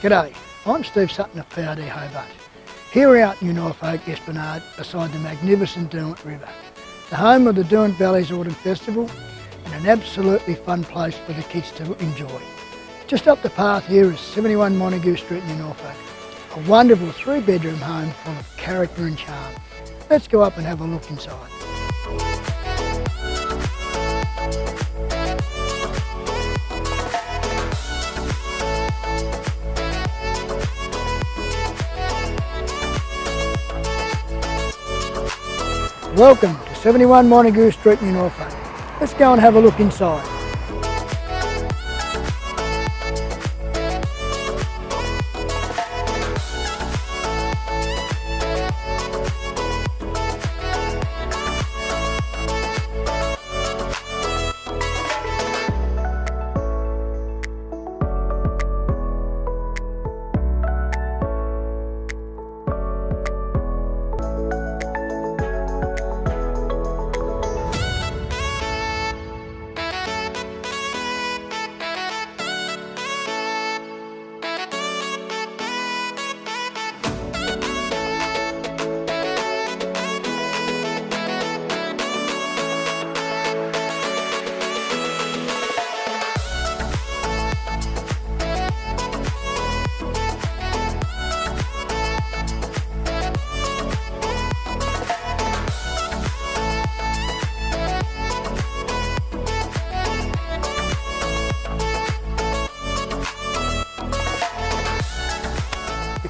G'day, I'm Steve Sutton of PRD Hobart. Here out in New Norfolk, Esplanade, beside the magnificent Derwent River, the home of the Derwent Valleys Autumn Festival and an absolutely fun place for the kids to enjoy. Just up the path here is 71 Montagu Street New Norfolk, a wonderful three bedroom home full of character and charm. Let's go up and have a look inside. Welcome to 71 Montagu Street New Norfolk. Let's go and have a look inside.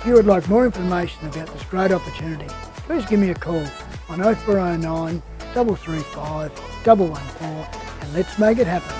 If you would like more information about this great opportunity, please give me a call on 0409 335 114 and let's make it happen.